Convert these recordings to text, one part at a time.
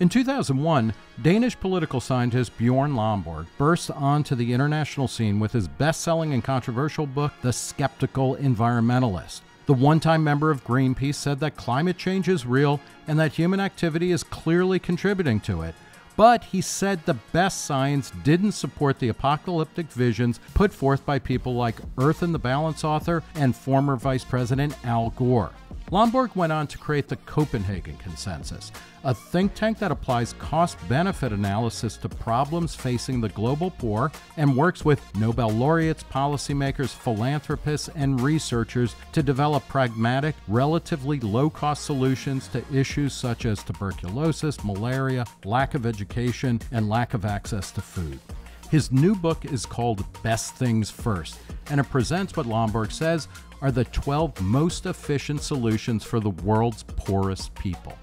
In 2001, Danish political scientist Bjorn Lomborg burst onto the international scene with his best selling and controversial book, The Skeptical Environmentalist. The one time member of Greenpeace said that climate change is real and that human activity is clearly contributing to it. But he said the best science didn't support the apocalyptic visions put forth by people like Earth in the Balance author and former Vice President Al Gore. Lomborg went on to create the Copenhagen Consensus, a think tank that applies cost benefit analysis to problems facing the global poor and works with Nobel laureates, policymakers, philanthropists, and researchers to develop pragmatic, relatively low cost solutions to issues such as tuberculosis, malaria, lack of education, and lack of access to food. His new book is called Best Things First, and it presents what Lomborg says are the 12 most efficient solutions for the world's poorest people.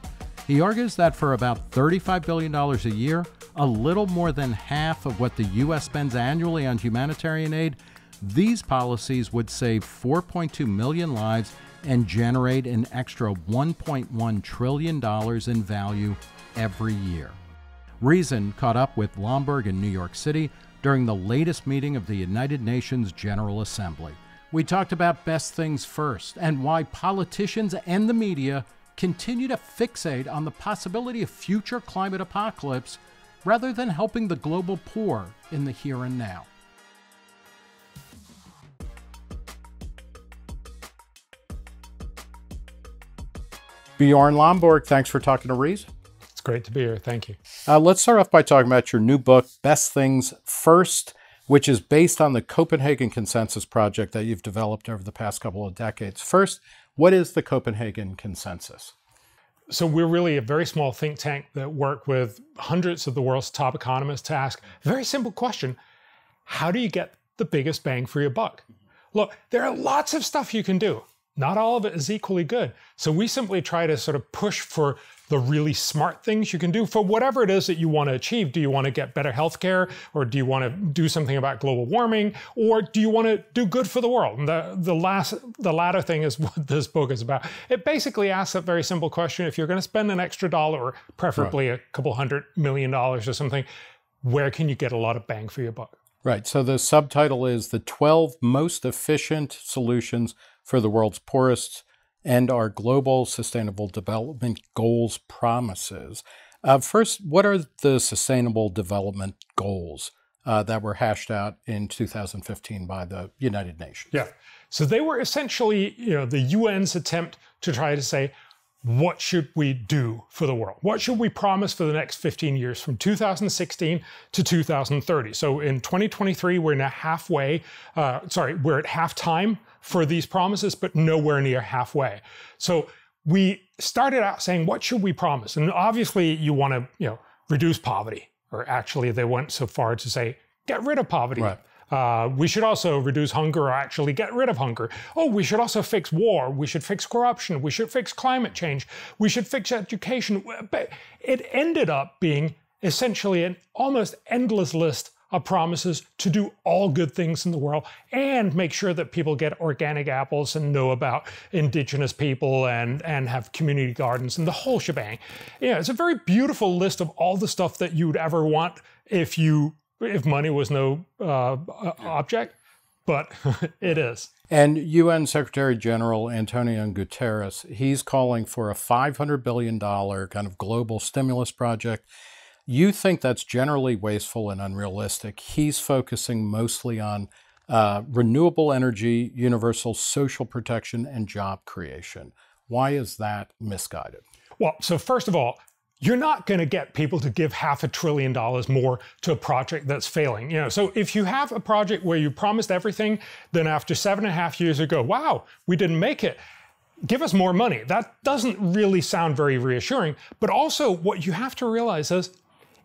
He argues that for about $35 billion a year, a little more than half of what the U.S. spends annually on humanitarian aid, these policies would save 4.2 million lives and generate an extra $1.1 trillion in value every year. Reason caught up with Lomborg in New York City during the latest meeting of the United Nations General Assembly. We talked about best things first and why politicians and the media continue to fixate on the possibility of future climate apocalypse rather than helping the global poor in the here and now. Bjorn Lomborg, thanks for talking to Reason. It's great to be here. Thank you. Uh, let's start off by talking about your new book, Best Things First which is based on the Copenhagen Consensus Project that you've developed over the past couple of decades. First, what is the Copenhagen Consensus? So, we're really a very small think tank that work with hundreds of the world's top economists to ask a very simple question How do you get the biggest bang for your buck? Look, there are lots of stuff you can do. Not all of it is equally good. So, we simply try to sort of push for the really smart things you can do for whatever it is that you want to achieve. Do you want to get better healthcare, or do you want to do something about global warming, or do you want to do good for the world? And the the last the latter thing is what this book is about. It basically asks a very simple question: If you're going to spend an extra dollar, or preferably right. a couple hundred million dollars or something, where can you get a lot of bang for your buck? Right. So the subtitle is the 12 most efficient solutions for the world's poorest and our Global Sustainable Development Goals promises. Uh, first, what are the Sustainable Development Goals uh, that were hashed out in 2015 by the United Nations? Yeah. So they were essentially, you know, the UN's attempt to try to say, what should we do for the world? What should we promise for the next 15 years from 2016 to 2030? So in 2023, we're now halfway, uh, sorry, we're at halftime for these promises, but nowhere near halfway. So we started out saying, what should we promise? And obviously you want to, you know, reduce poverty, or actually they went so far to say, get rid of poverty. Right. Uh, we should also reduce hunger or actually get rid of hunger. Oh, we should also fix war. We should fix corruption. We should fix climate change. We should fix education. But it ended up being essentially an almost endless list of promises to do all good things in the world and make sure that people get organic apples and know about indigenous people and, and have community gardens and the whole shebang. Yeah, it's a very beautiful list of all the stuff that you'd ever want if you if money was no uh, object, but it is. And UN Secretary General Antonio Guterres, he's calling for a $500 billion kind of global stimulus project. You think that's generally wasteful and unrealistic. He's focusing mostly on uh, renewable energy, universal social protection, and job creation. Why is that misguided? Well, so first of all, you're not going to get people to give half a trillion dollars more to a project that's failing. You know, so if you have a project where you promised everything, then after seven and a half years ago, wow, we didn't make it. Give us more money. That doesn't really sound very reassuring. But also, what you have to realize is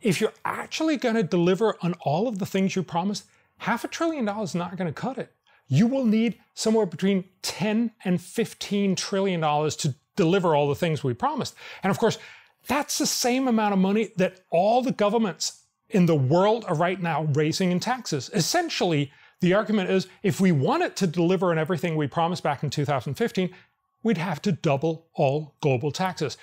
if you're actually going to deliver on all of the things you promised, half a trillion dollars is not going to cut it. You will need somewhere between 10 and 15 trillion dollars to deliver all the things we promised. And of course, that's the same amount of money that all the governments in the world are right now raising in taxes. Essentially, the argument is if we wanted to deliver on everything we promised back in 2015, we'd have to double all global taxes.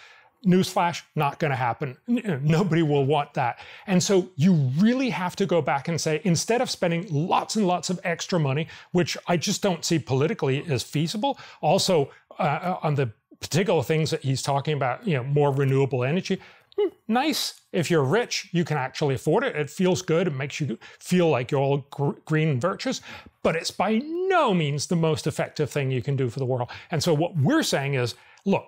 Newsflash, not going to happen. Nobody will want that. And so you really have to go back and say, instead of spending lots and lots of extra money, which I just don't see politically as feasible, also uh, on the particular things that he's talking about, you know, more renewable energy, hmm, nice. If you're rich, you can actually afford it. It feels good. It makes you feel like you're all gr- green and virtuous, but it's by no means the most effective thing you can do for the world. And so what we're saying is, look,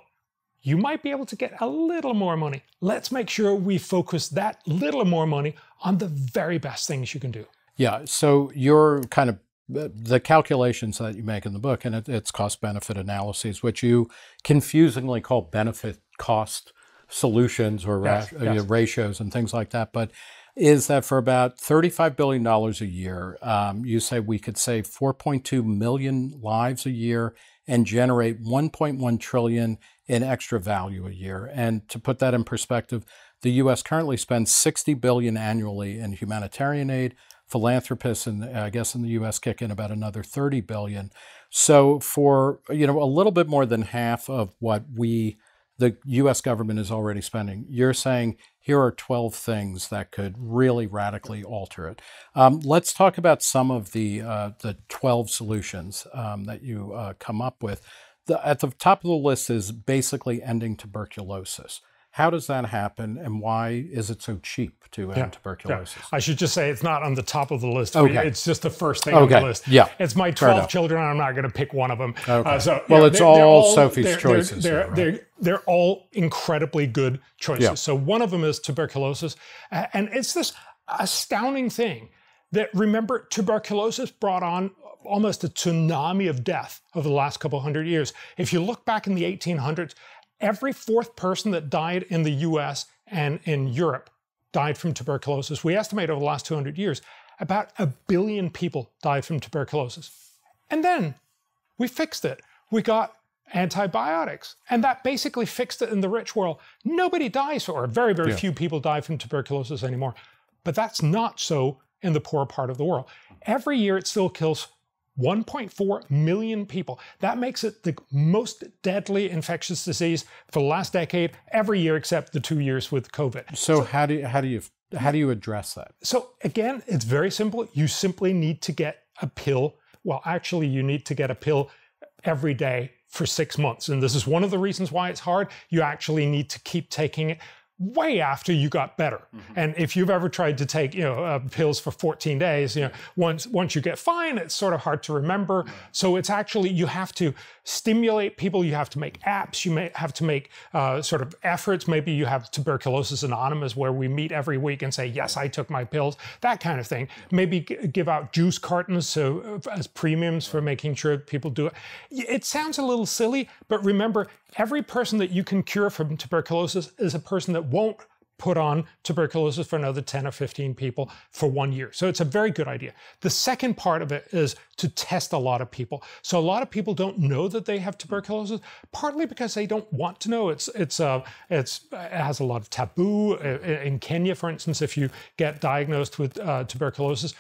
you might be able to get a little more money. Let's make sure we focus that little more money on the very best things you can do. Yeah. So you're kind of the calculations that you make in the book, and it, it's cost benefit analyses, which you confusingly call benefit cost solutions or yes, ra- yes. ratios and things like that. But is that for about $35 billion a year, um, you say we could save 4.2 million lives a year and generate 1.1 trillion in extra value a year. And to put that in perspective, the U.S. currently spends 60 billion annually in humanitarian aid. Philanthropists, and I guess in the U.S., kick in about another 30 billion. So for you know a little bit more than half of what we the U.S. government is already spending, you're saying here are 12 things that could really radically alter it. Um, let's talk about some of the uh, the 12 solutions um, that you uh, come up with. The, at the top of the list is basically ending tuberculosis. How does that happen, and why is it so cheap to end yeah, tuberculosis? Yeah. I should just say it's not on the top of the list. Okay. It's just the first thing okay. on the list. Yeah. It's my 12 children, I'm not going to pick one of them. Okay. Uh, so, well, it's they're, all, they're all, Sophie's they're, choices. They're, here, right? they're, all incredibly good choices. Yeah. So one of them is tuberculosis. And it's this astounding thing that remember, tuberculosis brought on almost a tsunami of death over the last couple hundred years. If you look back in the 1800s, every fourth person that died in the US and in Europe died from tuberculosis. We estimate over the last 200 years, about a billion people died from tuberculosis. And then we fixed it. We got antibiotics. And that basically fixed it in the rich world. Nobody dies, or very, very yeah. few people die from tuberculosis anymore. But that's not so in the poor part of the world. Every year it still kills 1.4 million people. That makes it the most deadly infectious disease for the last decade, every year except the two years with COVID. So, so how do you, how do you how do you address that? So again, it's very simple. You simply need to get a pill. Well, actually, you need to get a pill every day for six months. And this is one of the reasons why it's hard. You actually need to keep taking it way after you got better. Mm-hmm. And if you've ever tried to take, you know, uh, pills for 14 days, you know, once once you get fine, it's sort of hard to remember. So it's actually you have to stimulate people. You have to make apps. You may have to make uh, sort of efforts. Maybe you have Tuberculosis Anonymous, where we meet every week and say, "Yes, I took my pills." That kind of thing. Maybe g- give out juice cartons so uh, as premiums for making sure people do it. It sounds a little silly, but remember, every person that you can cure from tuberculosis is a person that won't put on tuberculosis for another 10 or 15 people for one year. So it's a very good idea. The second part of it is to test a lot of people. So a lot of people don't know that they have tuberculosis, partly because they don't want to know. It's it's uh, it's it has a lot of taboo. In Kenya, for instance, if you get diagnosed with uh, tuberculosis,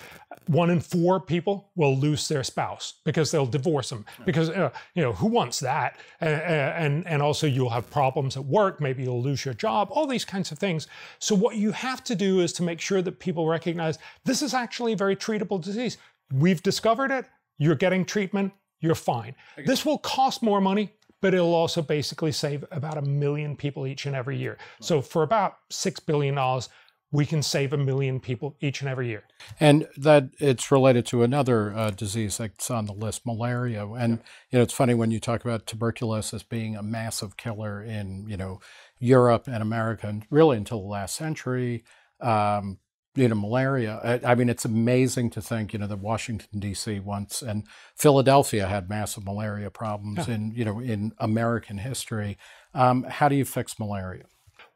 one in four people will lose their spouse because they'll divorce them because uh, you know who wants that uh, and and also you'll have problems at work maybe you'll lose your job all these kinds of things so what you have to do is to make sure that people recognize this is actually a very treatable disease we've discovered it you're getting treatment you're fine this will cost more money but it'll also basically save about a million people each and every year so for about six billion dollars we can save a million people each and every year. And that it's related to another uh, disease that's on the list, malaria. And you know, it's funny when you talk about tuberculosis being a massive killer in you know Europe and America, and really until the last century. Um, you know, malaria. I, I, mean, it's amazing to think, you know, that Washington D.C. once and Philadelphia had massive malaria problems yeah. in, you know, in American history. Um, how do you fix malaria?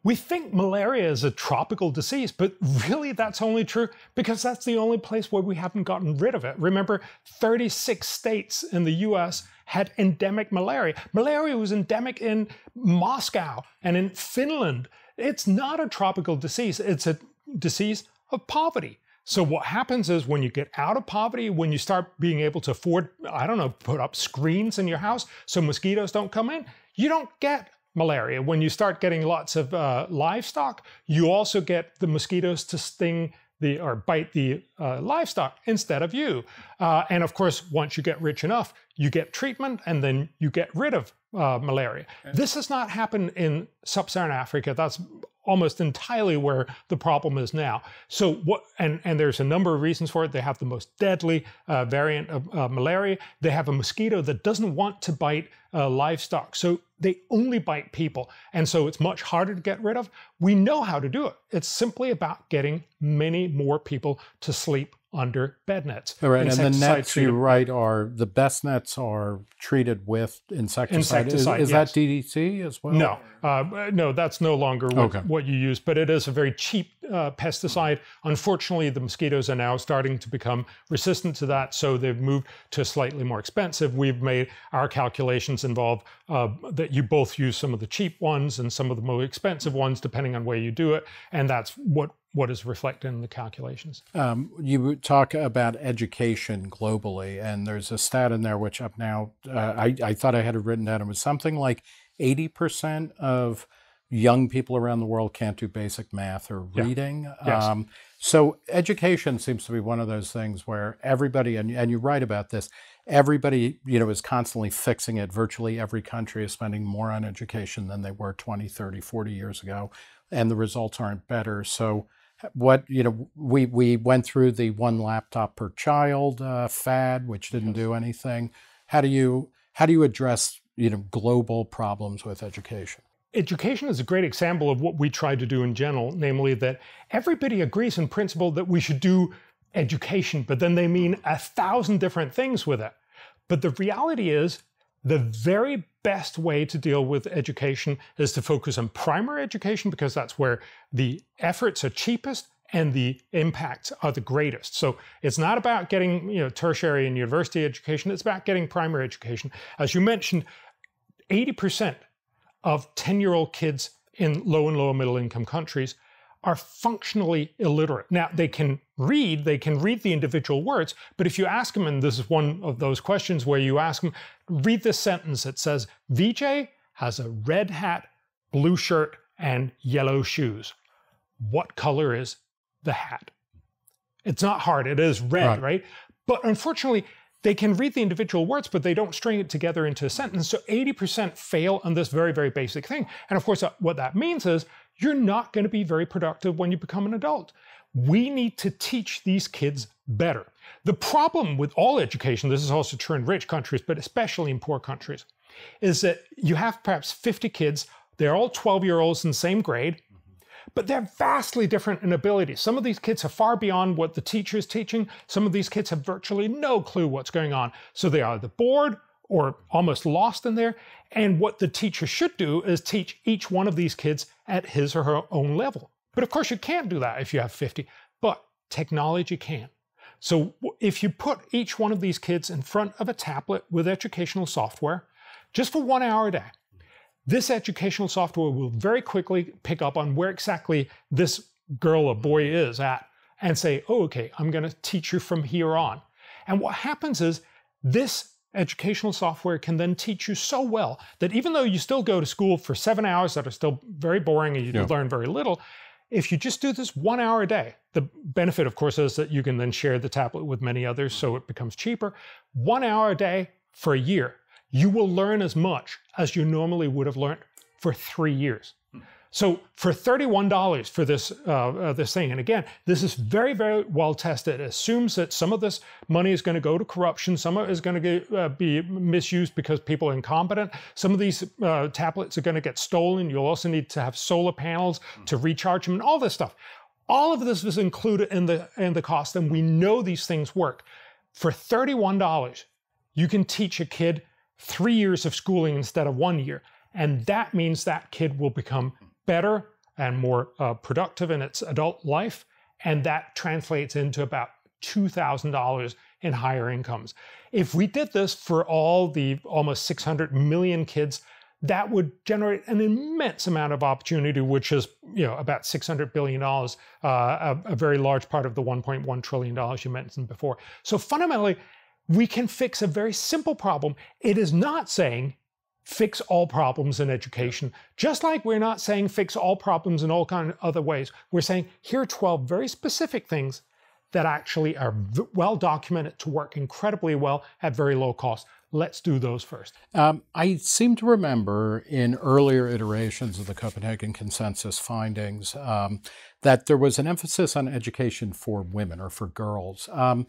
We think malaria is a tropical disease, but really that's only true because that's the only place where we haven't gotten rid of it. Remember, 36 states in the US had endemic malaria. Malaria was endemic in Moscow and in Finland. It's not a tropical disease, it's a disease of poverty. So what happens is when you get out of poverty, when you start being able to afford, I don't know, put up screens in your house so mosquitoes don't come in, you don't get malaria. When you start getting lots of uh, livestock, you also get the mosquitoes to sting the or bite the uh, livestock instead of you. Uh, and of course, once you get rich enough, you get treatment and then you get rid of uh, malaria. This has not happened in sub-Saharan Africa. That's almost entirely where the problem is now. So what, and, and there's a number of reasons for it. They have the most deadly uh, variant of uh, malaria. They have a mosquito that doesn't want to bite uh, livestock. So they only bite people. And so it's much harder to get rid of. We know how to do it. It's simply about getting many more people to sleep under bed nets. All right, and the nets you write are the best nets are treated with insecticide. insecticide is, is yes. that DDT as well? No, uh, no, that's no longer what, okay. what, you use. But it is a very cheap uh, pesticide. Unfortunately, the mosquitoes are now starting to become resistant to that, so they've moved to slightly more expensive. We've made our calculations involve uh, that you both use some of the cheap ones and some of the more expensive ones, depending on where you do it, and that's what what is reflected in the calculations. Um, you talk about education globally, and there's a stat in there which up now, uh, I, I thought I had it written down. It was something like 80% of young people around the world can't do basic math or reading. Yeah. Yes. Um, so education seems to be one of those things where everybody, and, and you write about this, everybody you know is constantly fixing it virtually every country is spending more on education than they were 20 30 40 years ago and the results aren't better so what you know we we went through the one laptop per child uh, fad which didn't do anything. How do you how do you address you know global problems with education? Education is a great example of what we try to do in general namely that everybody agrees in principle that we should do education but then they mean a thousand different things with it. But the reality is the very best way to deal with education is to focus on primary education because that's where the efforts are cheapest and the impacts are the greatest. So it's not about getting you know tertiary and university education, it's about getting primary education. As you mentioned, 80% of 10-year-old kids in low and lower middle income countries are functionally illiterate. Now, they can read, they can read the individual words, but if you ask them, and this is one of those questions where you ask them, read this sentence. It says, VJ has a red hat, blue shirt, and yellow shoes. What color is the hat? It's not hard, it is red, right? right? But unfortunately, they can read the individual words, but they don't string it together into a sentence. So 80% fail on this very, very basic thing. And of course, uh, what that means is you're not going to be very productive when you become an adult. We need to teach these kids better. The problem with all education, this is also true in rich countries, but especially in poor countries, is that you have perhaps 50 kids, they're all 12 year olds in the same grade, but they're vastly different in ability. Some of these kids are far beyond what the teacher is teaching. Some of these kids have virtually no clue what's going on. So they are either bored or almost lost in there. And what the teacher should do is teach each one of these kids at his or her own level. But of course, you can't do that if you have 50, but technology can. So if you put each one of these kids in front of a tablet with educational software, just for one hour a day, this educational software will very quickly pick up on where exactly this girl or boy is at and say, oh, okay, I'm going to teach you from here on. And what happens is this educational software can then teach you so well that even though you still go to school for seven hours that are still very boring and you yeah. learn very little, if you just do this one hour a day, the benefit, of course, is that you can then share the tablet with many others so it becomes cheaper. One hour a day for a year, you will learn as much as you normally would have learned for three years. So for $31 for this uh, uh, this thing, and again, this is very very well tested. It assumes that some of this money is going to go to corruption, some of it is going to uh, be misused because people are incompetent. Some of these uh, tablets are going to get stolen. You'll also need to have solar panels to recharge them, and all this stuff. All of this is included in the in the cost, and we know these things work. For $31, you can teach a kid three years of schooling instead of one year. And that means that kid will become better and more uh, productive in its adult life. And that translates into about $2,000 in higher incomes. If we did this for all the almost 600 million kids, that would generate an immense amount of opportunity, which is you know about 600 billion dollars, uh, a, a, very large part of the 1.1 trillion dollars you mentioned before. So fundamentally, we can fix a very simple problem. It is not saying fix all problems in education. Just like we're not saying fix all problems in all kind of other ways. We're saying here are 12 very specific things that actually are well documented to work incredibly well at very low cost. Let's do those first. Um, I seem to remember in earlier iterations of the Copenhagen Consensus findings um, that there was an emphasis on education for women or for girls. Um,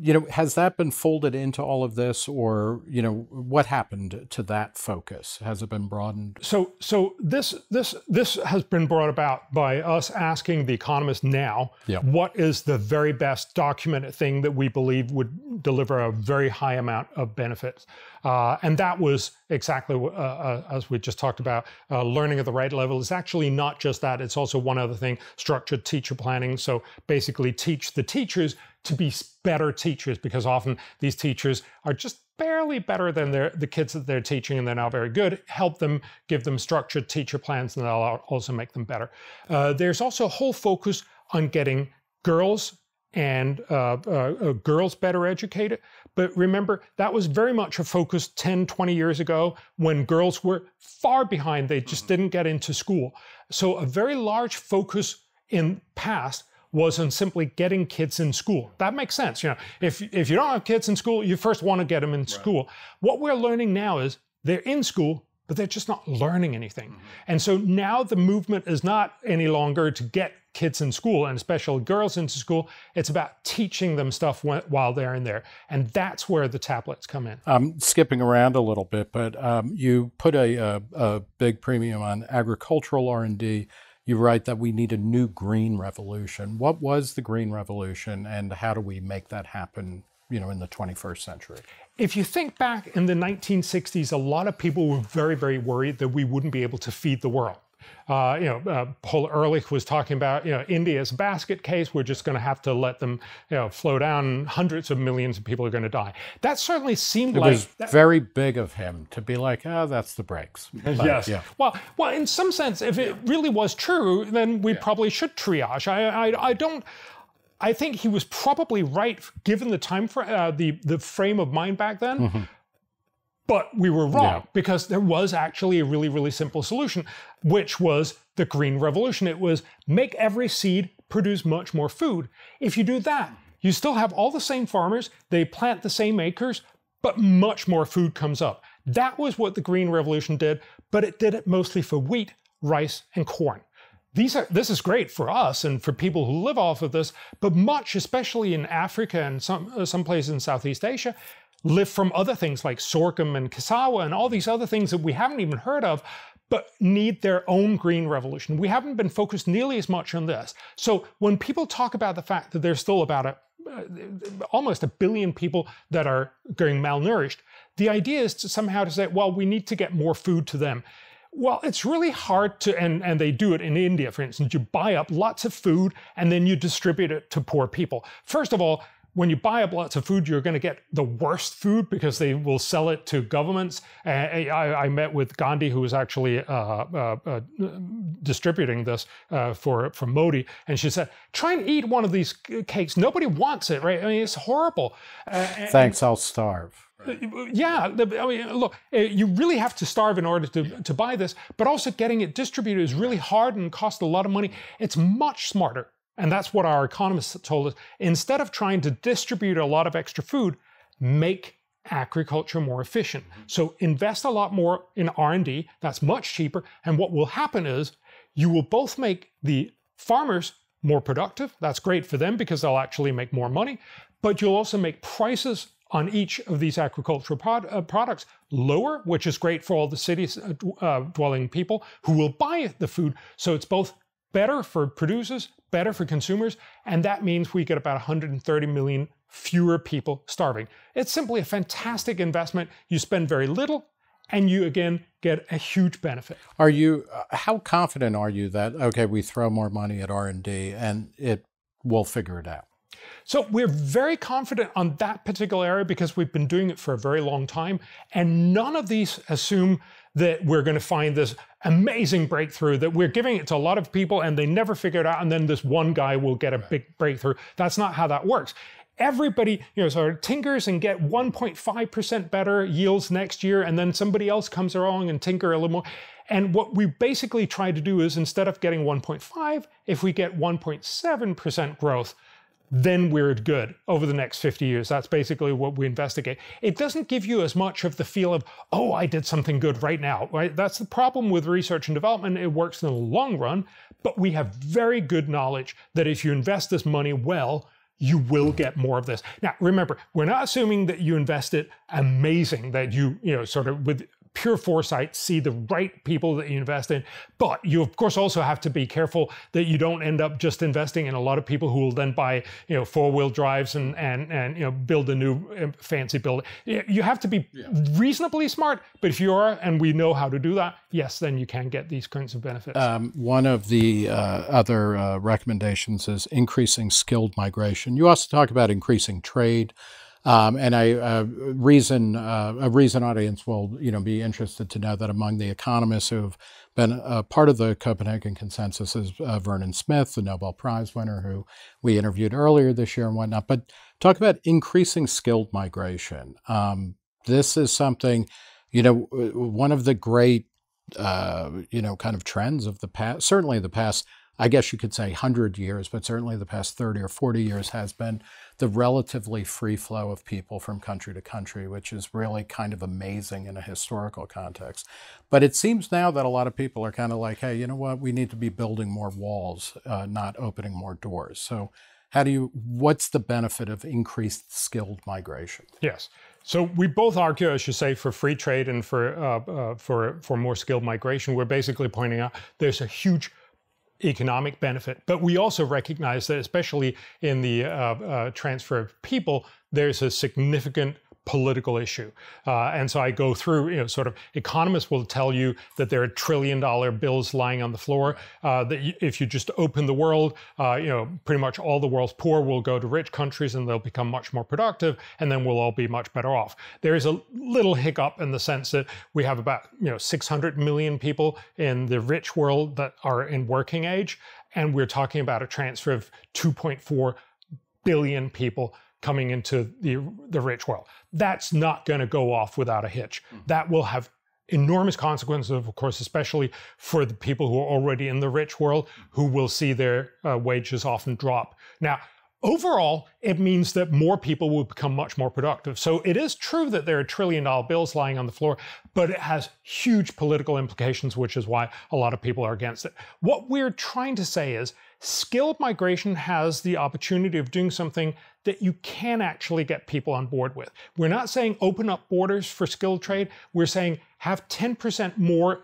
you know, has that been folded into all of this, or you know, what happened to that focus? Has it been broadened? So, so this this this has been brought about by us asking the economist now, yep. what is the very best documented thing that we believe would deliver a very high amount of benefits, uh, and that was exactly uh, uh, as we just talked about. Uh, learning at the right level is actually not just that; it's also one other thing: structured teacher planning. So basically, teach the teachers to be better teachers because often these teachers are just barely better than their, the kids that they're teaching and they're not very good. Help them, give them structured teacher plans, and that'll also make them better. Uh, there's also a whole focus on getting girls and uh, uh, uh girls better educated. But remember, that was very much a focus 10, 20 years ago when girls were far behind. They just mm-hmm. didn't get into school. So a very large focus in past was on simply getting kids in school. That makes sense. You know, if if you don't have kids in school, you first want to get them in right. school. What we're learning now is they're in school, but they're just not learning anything. Mm-hmm. And so now the movement is not any longer to get kids in school and especially girls into school. It's about teaching them stuff while they're in there. And that's where the tablets come in. I'm skipping around a little bit, but um, you put a, a, a, big premium on agricultural R&D you write that we need a new green revolution. What was the green revolution and how do we make that happen, you know, in the 21st century? If you think back in the 1960s, a lot of people were very, very worried that we wouldn't be able to feed the world. Uh, you know, uh, Paul Ehrlich was talking about, you know, India's basket case. We're just going to have to let them, you know, flow down. Hundreds of millions of people are going to die. That certainly seemed it like was that, very big of him to be like, oh, that's the breaks. But, yes. Yeah. Well, well, in some sense, if it really was true, then we yeah. probably should triage. I, I, I don't. I think he was probably right, given the time for uh, the the frame of mind back then. Mm-hmm. But we were wrong yeah. because there was actually a really, really simple solution, which was the Green Revolution. It was make every seed produce much more food. If you do that, you still have all the same farmers, they plant the same acres, but much more food comes up. That was what the Green Revolution did, but it did it mostly for wheat, rice, and corn. These are, this is great for us and for people who live off of this, but much, especially in Africa and some, uh, some places in Southeast Asia, live from other things like sorghum and cassava and all these other things that we haven't even heard of, but need their own green revolution. We haven't been focused nearly as much on this. So when people talk about the fact that there's still about a uh, almost a billion people that are going malnourished, the idea is to somehow to say, well, we need to get more food to them. Well, it's really hard to, and, and they do it in India, for instance. You buy up lots of food and then you distribute it to poor people. First of all, when you buy up lots of food, you're going to get the worst food because they will sell it to governments. Uh, I, I, met with Gandhi, who was actually uh, uh, uh distributing this uh, for, for Modi, and she said, try and eat one of these cakes. Nobody wants it, right? I mean, it's horrible. Uh, Thanks, I'll starve. Yeah, I mean, look, you really have to starve in order to, to buy this, but also getting it distributed is really hard and costs a lot of money. It's much smarter and that's what our economists told us. Instead of trying to distribute a lot of extra food, make agriculture more efficient. Mm-hmm. So invest a lot more in R&D, that's much cheaper, and what will happen is you will both make the farmers more productive. That's great for them because they'll actually make more money, but you'll also make prices on each of these agricultural pod, uh, products lower, which is great for all the cities uh, uh dwelling people who will buy the food. So it's both better for producers, better for consumers, and that means we get about 130 million fewer people starving. It's simply a fantastic investment. You spend very little and you again get a huge benefit. Are you uh, how confident are you that okay, we throw more money at R&D and it will figure it out? So we're very confident on that particular area because we've been doing it for a very long time and none of these assume that we're going to find this amazing breakthrough that we're giving it to a lot of people and they never figure it out and then this one guy will get a big breakthrough. That's not how that works. Everybody, you know, sort of tinkers and get 1.5% better yields next year, and then somebody else comes along and tinker a little more. And what we basically try to do is instead of getting 1.5, if we get 1.7% growth, then we're good over the next 50 years. That's basically what we investigate. It doesn't give you as much of the feel of, oh, I did something good right now, right? That's the problem with research and development. It works in the long run, but we have very good knowledge that if you invest this money well, you will get more of this. Now, remember, we're not assuming that you invest it amazing, that you, you know, sort of with pure foresight, see the right people that you invest in. But you, of course, also have to be careful that you don't end up just investing in a lot of people who will then buy, you know, four wheel drives and and and you know build a new um, fancy building. You have to be yeah. reasonably smart. But if you are, and we know how to do that, yes, then you can get these kinds of benefits. Um, one of the uh, other uh, recommendations is increasing skilled migration. You also talk about increasing trade. Um, and I, uh, reason uh, a reason audience will you know be interested to know that among the economists who've been part of the Copenhagen Consensus is uh, Vernon Smith, the Nobel Prize winner, who we interviewed earlier this year and whatnot. But talk about increasing skilled migration. Um, this is something, you know, one of the great, uh, you know, kind of trends of the past, certainly the past I guess you could say 100 years, but certainly the past 30 or 40 years has been the relatively free flow of people from country to country, which is really kind of amazing in a historical context. But it seems now that a lot of people are kind of like, hey, you know what? We need to be building more walls, uh, not opening more doors. So, how do you, what's the benefit of increased skilled migration? Yes. So we both argue, I should say, for free trade and for uh, uh, for for more skilled migration. We're basically pointing out there's a huge economic benefit. But we also recognize that, especially in the uh, uh, transfer of people, there's a significant political issue. Uh, and so I go through, you know, sort of economists will tell you that there are trillion dollar bills lying on the floor, uh, that if you just open the world, uh, you know, pretty much all the world's poor will go to rich countries and they'll become much more productive and then we'll all be much better off. There is a little hiccup in the sense that we have about, you know, 600 million people in the rich world that are in working age. And we're talking about a transfer of 2.4 billion people coming into the, the rich world. That's not going to go off without a hitch. Mm-hmm. That will have enormous consequences, of course, especially for the people who are already in the rich world, who will see their uh, wages often drop. Now, overall, it means that more people will become much more productive. So it is true that there are trillion dollar bills lying on the floor, but it has huge political implications, which is why a lot of people are against it. What we're trying to say is skilled migration has the opportunity of doing something that you can actually get people on board with. We're not saying open up borders for skilled trade. We're saying have 10% more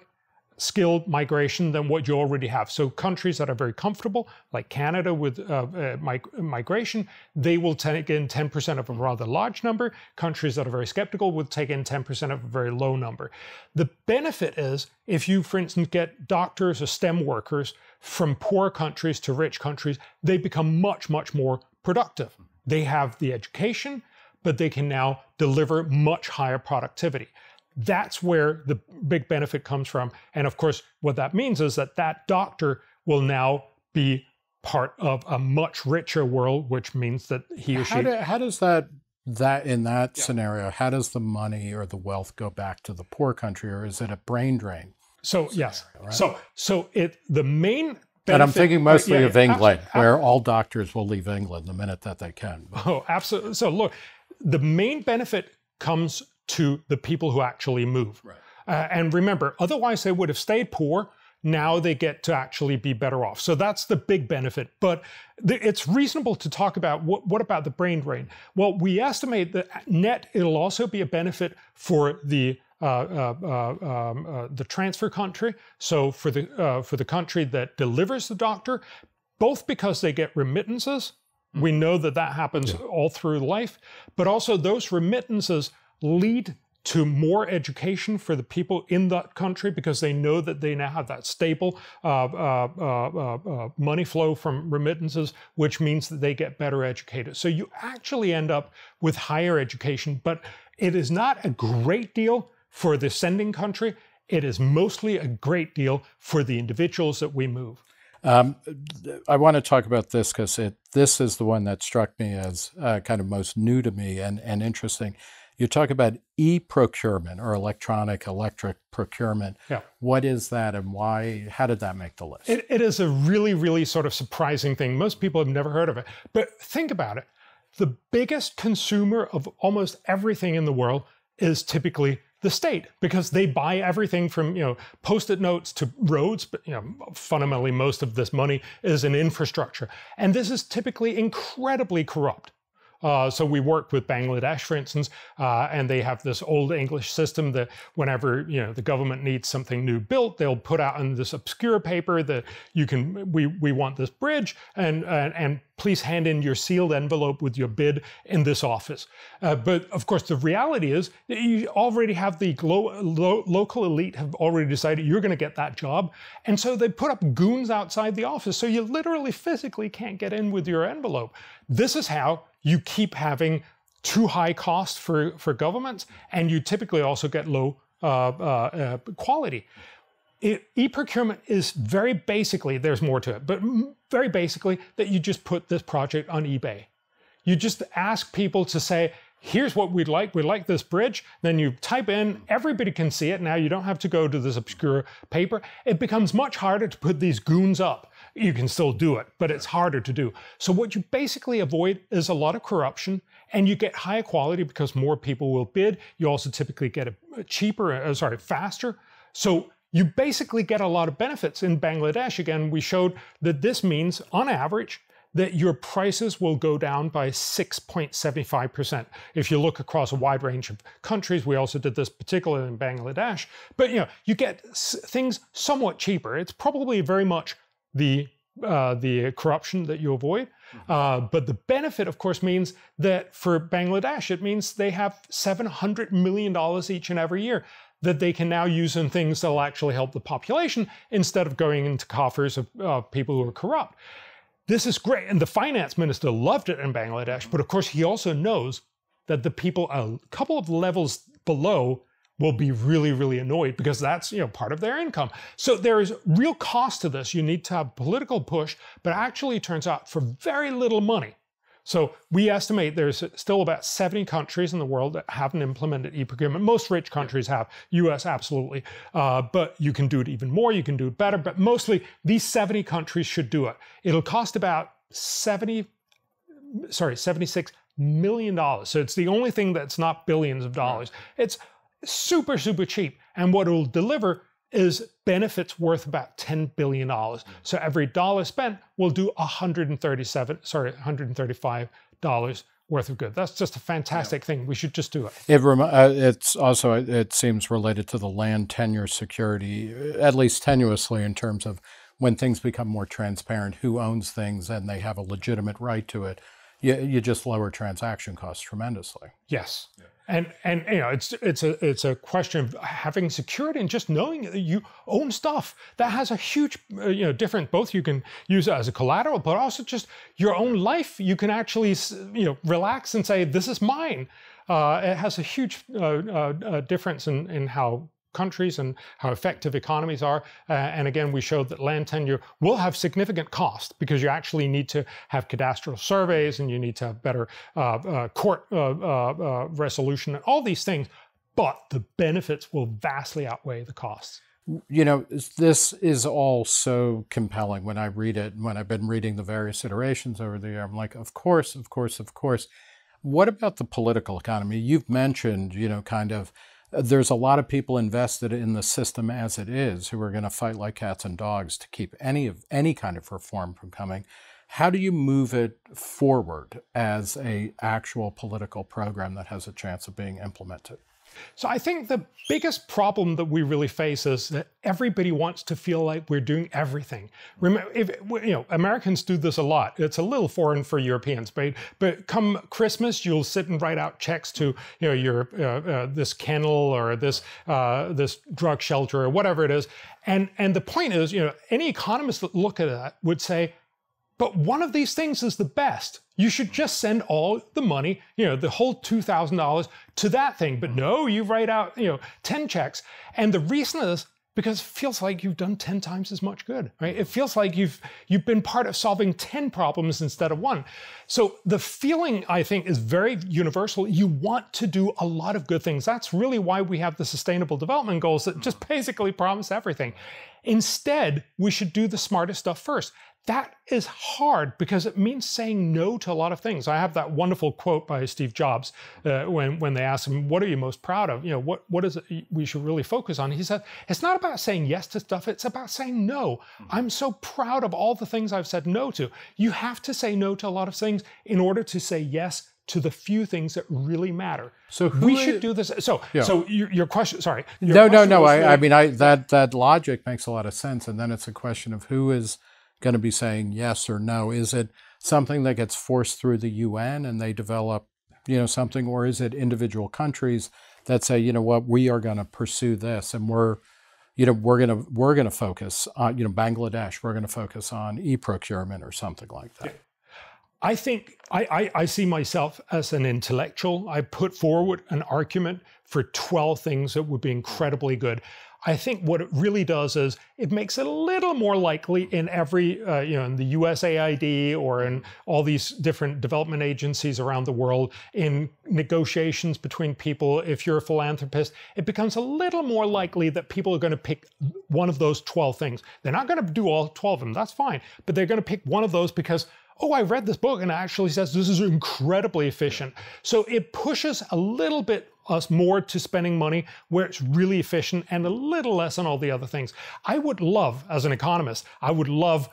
skilled migration than what you already have. So countries that are very comfortable, like Canada with uh, uh, mig migration, they will take in 10% of a rather large number. Countries that are very skeptical will take in 10% of a very low number. The benefit is if you, for instance, get doctors or STEM workers from poor countries to rich countries, they become much, much more productive. They have the education, but they can now deliver much higher productivity. That's where the big benefit comes from. And of course, what that means is that that doctor will now be part of a much richer world, which means that he or how she. Do, how does that that in that yeah. scenario? How does the money or the wealth go back to the poor country, or is it a brain drain? So scenario, yes, right? so so it the main. Benefit, and I'm thinking mostly yeah, of England, absolutely. where all doctors will leave England the minute that they can. Oh, absolutely. So look, the main benefit comes to the people who actually move. Right. Uh, and remember, otherwise they would have stayed poor. Now they get to actually be better off. So that's the big benefit. But th- it's reasonable to talk about what, what about the brain drain? Well, we estimate that net it'll also be a benefit for the uh, uh, uh, um, uh, the transfer country. So for the uh, for the country that delivers the doctor, both because they get remittances. We know that that happens yeah. all through life, but also those remittances lead to more education for the people in that country because they know that they now have that stable uh, uh, uh, uh, money flow from remittances, which means that they get better educated. So you actually end up with higher education, but it is not a great deal for the sending country. It is mostly a great deal for the individuals that we move. Um, I want to talk about this because this is the one that struck me as uh, kind of most new to me and, and interesting. You talk about e procurement or electronic electric procurement. Yeah. What is that and why? How did that make the list? It, it is a really, really sort of surprising thing. Most people have never heard of it. But think about it the biggest consumer of almost everything in the world is typically the state because they buy everything from you know post-it notes to roads but you know fundamentally most of this money is in infrastructure and this is typically incredibly corrupt uh, so we worked with Bangladesh, for instance, uh, and they have this old English system that whenever you know the government needs something new built, they'll put out in this obscure paper that you can we we want this bridge and and, and please hand in your sealed envelope with your bid in this office. Uh, but of course, the reality is you already have the lo- lo- local elite have already decided you're going to get that job. And so they put up goons outside the office. So you literally physically can't get in with your envelope. This is how you keep having too high cost for, for governments, and you typically also get low uh, uh, quality. E-procurement is very basically, there's more to it, but very basically that you just put this project on eBay. You just ask people to say, here's what we'd like. We'd like this bridge. Then you type in, everybody can see it. Now you don't have to go to this obscure paper. It becomes much harder to put these goons up. You can still do it, but it's harder to do. So what you basically avoid is a lot of corruption and you get higher quality because more people will bid. You also typically get it cheaper, uh, sorry, faster. So you basically get a lot of benefits. In Bangladesh, again, we showed that this means, on average, that your prices will go down by 6.75%. If you look across a wide range of countries, we also did this particularly in Bangladesh, but you know, you get things somewhat cheaper. It's probably very much the uh, the corruption that you avoid. Mm-hmm. Uh, but the benefit, of course, means that for Bangladesh, it means they have $700 million each and every year that they can now use in things that will actually help the population instead of going into coffers of uh, people who are corrupt. This is great. And the finance minister loved it in Bangladesh. But of course, he also knows that the people a couple of levels below will be really, really annoyed because that's you know part of their income. So there is real cost to this. You need to have political push, but actually turns out for very little money, so we estimate there's still about 70 countries in the world that haven't implemented e-procurement. Most rich countries have, US absolutely, uh, but you can do it even more, you can do it better, but mostly these 70 countries should do it. It'll cost about 70, sorry, 76 million dollars. So it's the only thing that's not billions of dollars. It's super, super cheap. And what it'll deliver is benefits worth about $10 billion. So every dollar spent will do 137, sorry, $135 worth of good. That's just a fantastic yeah. thing. We should just do it. It uh, it's also, it seems related to the land tenure security, at least tenuously in terms of when things become more transparent, who owns things and they have a legitimate right to it, you, you just lower transaction costs tremendously. Yes. Yeah. And and you know it's it's a it's a question of having security and just knowing that you own stuff that has a huge uh, you know different both you can use it as a collateral but also just your own life you can actually you know relax and say this is mine. Uh, it has a huge uh, uh, uh difference in in how countries and how effective economies are. Uh, and again, we showed that land tenure will have significant cost because you actually need to have cadastral surveys and you need to have better uh, uh, court uh, uh, uh, resolution and all these things. But the benefits will vastly outweigh the costs. You know, this is all so compelling when I read it. When I've been reading the various iterations over the year, I'm like, of course, of course, of course. What about the political economy? You've mentioned, you know, kind of there's a lot of people invested in the system as it is who are going to fight like cats and dogs to keep any of any kind of reform from coming. How do you move it forward as a actual political program that has a chance of being implemented? So I think the biggest problem that we really face is that everybody wants to feel like we're doing everything. Remember, if, you know, Americans do this a lot. It's a little foreign for Europeans, but but come Christmas, you'll sit and write out checks to you know your uh, uh, this kennel or this uh, this drug shelter or whatever it is. And and the point is, you know, any economist that look at that would say, but one of these things is the best. You should just send all the money, you know, the whole $2,000 to that thing. But mm-hmm. no, you write out, you know, 10 checks. And the reason is because it feels like you've done 10 times as much good right? It feels like you've you've been part of solving 10 problems instead of one. So the feeling i think is very universal. You want to do a lot of good things. That's really why we have the sustainable development goals that just mm-hmm. basically promise everything. Instead we should do the smartest stuff first that is hard because it means saying no to a lot of things. I have that wonderful quote by Steve Jobs uh, when, when they asked him, What are you most proud of? You know, what, what is it we should really focus on? He said, It's not about saying yes to stuff, it's about saying no. I'm so proud of all the things I've said no to. You have to say no to a lot of things in order to say yes to the few things that really matter. So we should do this. So, yeah. so your, your, question. Sorry. Your no, question no, no. I, I mean, I that that logic makes a lot of sense, and then it's a question of who is going to be saying yes or no? Is it something that gets forced through the UN and they develop, you know, something, or is it individual countries that say, you know what, we are going to pursue this and we're, you know, we're going to we're going to focus on, you know, Bangladesh, we're going to focus on e-procurement or something like that. Yeah. I think I, I, I, see myself as an intellectual. I put forward an argument for 12 things that would be incredibly good. I think what it really does is it makes it a little more likely in every, uh, you know, in the USAID or in all these different development agencies around the world, in negotiations between people, if you're a philanthropist, it becomes a little more likely that people are going to pick one of those 12 things. They're not going to do all 12 of them, that's fine, but they're going to pick one of those because oh, I read this book and it actually says this is incredibly efficient. So it pushes a little bit us more to spending money where it's really efficient and a little less on all the other things. I would love, as an economist, I would love